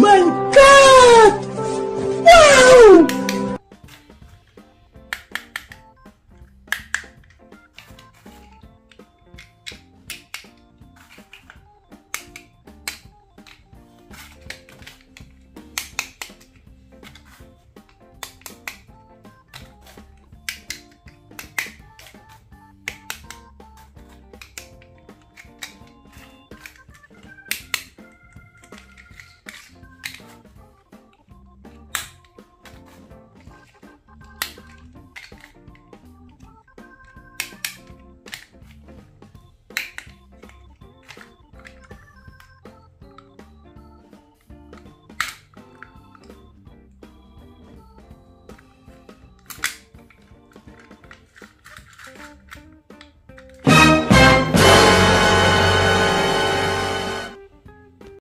们